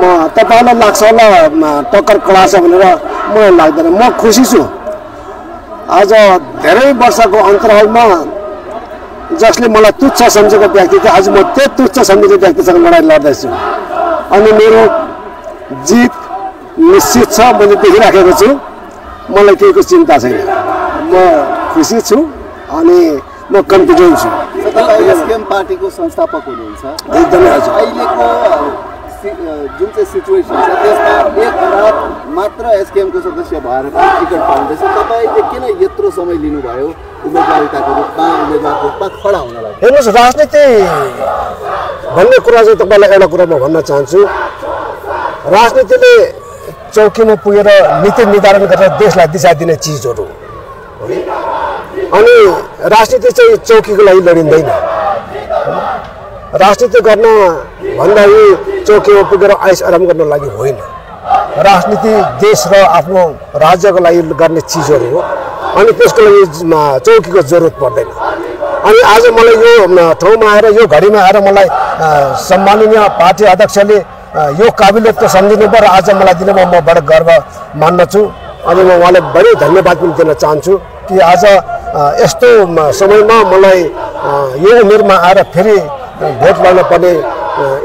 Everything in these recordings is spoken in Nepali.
म तपाईँलाई लाग्छ होला टक्कर कडा छ भनेर मलाई लाग्दैन। म खुसी छु। आज धेरै वर्षको अन्तरालमा जसले मलाई तुच्छ सम्झेको व्यक्ति थियो आज म त्यो तुच्छ सम्झेको व्यक्तिसँग लडाइँ लड्दैछु। अनि मेरो जित निश्चित छ मैले देखिराखेको छु। मलाई केहीको चिन्ता छैन। म खुसी छु अनि म कन्फिडेन्ट छु। पार्टीको संस्थापक हुनुहुन्छ। एकदमै हजुर। अहिलेको जुन चाहिँ सिचुएसन छ त्यसमा एक रात मात्र एसकेएमको सदस्य भएर पनि टिकट पाउँदैछ। तपाईँले किन यत्रो समय लिनुभयो? उम्मेदवारिताको रूपमा उम्मेदवारको रूपमा खडा हुनलाई हेर्नुहोस् राजनीति भन्ने कुरा चाहिँ तपाईँलाई एउटा कुरा म भन्न चाहन्छु। राजनीतिले चौकीमा पुगेर नीति निर्धारण गरेर देशलाई दिशा दिने चिजहरू। अनि राजनीति चाहिँ चौकीको लागि लडिँदैन। राजनीति गर्न भन्दाखेरि चौकीमा पुगेर आइस आराम गर्नको लागि होइन। राजनीति देश र आफ्नो राज्यको लागि गर्ने चिजहरू हो। अनि त्यसको लागि चौकीको जरुरत पर्दैन। अनि आज मलाई यो ठाउँमा आएर यो घडीमा आएर मलाई सम्माननीय पार्टी अध्यक्षले यो काबिलियतको सम्झिनु पर्यो आज मलाई दिनुमा म बडो गर्व मान्दछु अनि म उहाँलाई बढी धन्यवाद पनि दिन चाहन्छु कि आज यस्तो समयमा मलाई यो उमेरमा आएर फेरि भोट लड्न पर्ने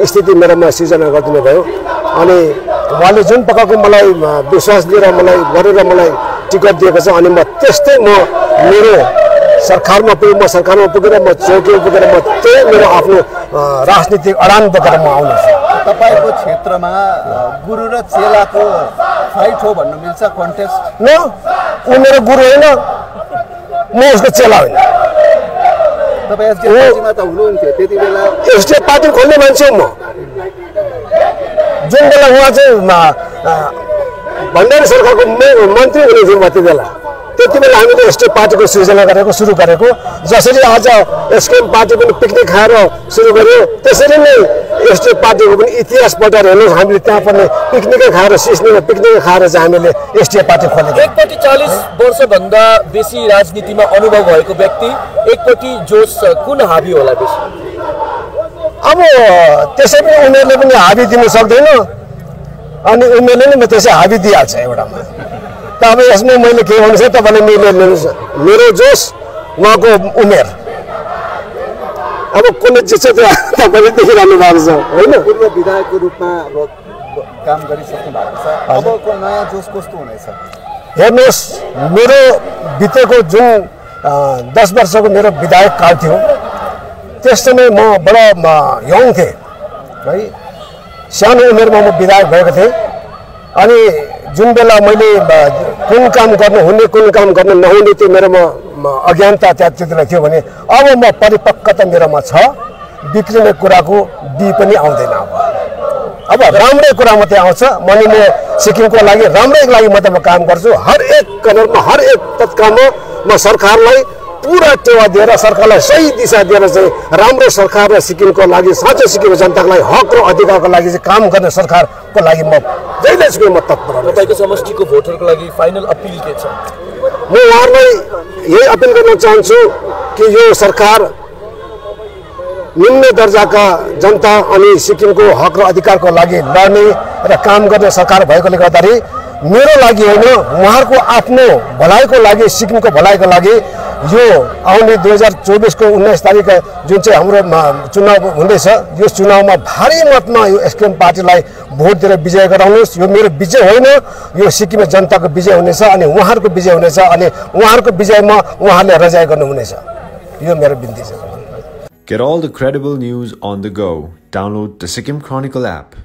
स्थिति मेरोमा सिर्जना गरिदिनु भयो अनि उहाँले जुन प्रकारको मलाई विश्वास दिएर मलाई गरेर मलाई टिकट दिएको छ अनि म त्यस्तै म मेरो सरकारमा पुगेँ म सरकारमा पुगेर म चौकीमा पुगेर म त्यही मेरो आफ्नो राजनीतिक अडान बोकेर म आउनेछु तपाईँको क्षेत्रमा गुरु र चेलाको फाइट हो भन्नु मिल्छ कन्टेस्ट? न ऊ मेरो गुरु होइन म उसको चेला होइन। हुनुहुन्थ्यो। एसडिएफ पार्टी खोल्ने मान्छे हो म। जुन बेला उहाँ चाहिँ भण्डारी सरकारको मन्त्री हुने थियो म त्यति बेला। त्यति बेला हामीले एसडिएफ पार्टीको सृजना गरेको सुरु गरेको। जसरी आज एसकेएम पार्टी पनि पिकनिक खाएर सुरु गर्यो त्यसरी नै एसडिएफ पार्टीको पनि इतिहास पढेर हेर्नुहोस् हामीले त्यहाँ पनि पिकनिकै खाएर सिस्नीमा पिकनिकै खाएर चाहिँ हामीले एसडिएफ पार्टी खोलेको। एकपट्टि चालिस वर्षभन्दा बेसी राजनीतिमा अनुभव भएको व्यक्ति एकपट्टि जोस कुन हाबी होला बेसी? अब त्यसै पनि उमेरले पनि हाबी दिनु सक्दैन। अनि उमेरले नै त्यसै हाबी दिइहाल्छ एउटामा। त अब यसमा मैले के भन्छु तपाईँले निर्णय लिनुहोस् मेरो जोस उहाँको उमेर। अब कुनै चिज चाहिँ त्यो तपाईँले देखिरहनु भएको छ होइन? पूर्व विधायकको रूपमा अब काम गरिसक्नु भएको छ। अबको नयाँ जोस कस्तो हुनेछ? हेर्नुहोस् मेरो बितेको जुन दस वर्षको मेरो विधायक काल थियो त्यस समय म बडा यङ थिएँ। है सानो उमेरमा म विधायक भएको थिएँ। अनि जुन बेला मैले कुन काम गर्नु हुने कुन काम गर्नु नहुने त्यो मेरोमा म, अज्ञानता त्यहाँ त्यति बेला थियो भने अब म परिपक्वता मेरोमा छ बिग्रिने कुराको बी पनि आउँदैन अब। अब राम्रै कुरा मात्रै आउँछ मैले म सिक्किमको लागि राम्रैको लागि मात्रै म काम गर्छु हरेक कदरमा हरेक तत्कालमा म सरकारलाई पुरा टेवा दिएर सरकारलाई सही दिशा दिएर चाहिँ राम्रो सरकार र सिक्किमको लागि साँच्चै सिक्किमको जनताको लागि हक र अधिकारको लागि चाहिँ काम गर्ने सरकारको लागि म जहिले छु म तत्पर। तपाईँको समष्टिको भोटरको लागि फाइनल अपिल के छ म उहाँहरूलाई यही अपिल गर्न चाहन्छु कि यो सरकार निम्न दर्जाका जनता अनि सिक्किमको हक र अधिकारको लागि लड्ने र काम गर्ने सरकार भएकोले गर्दाखेरि मेरो लागि होइन उहाँहरूको आफ्नो भलाइको लागि सिक्किमको भलाइको लागि यो आउने दुई हजार चौबिसको उन्नाइस तारिक जुन चाहिँ हाम्रो चुनाव हुँदैछ यो चुनावमा भारी मतमा यो एसकेएम पार्टीलाई भोट दिएर विजय गराउनुहोस् यो मेरो विजय होइन यो सिक्किमे जनताको विजय हुनेछ अनि उहाँहरूको विजय हुनेछ अनि उहाँहरूको विजयमा उहाँहरूले रजाइ गर्नुहुनेछ यो मेरो बिन्ती छ Get all the credible news on the go. Download the Sikkim Chronicle app.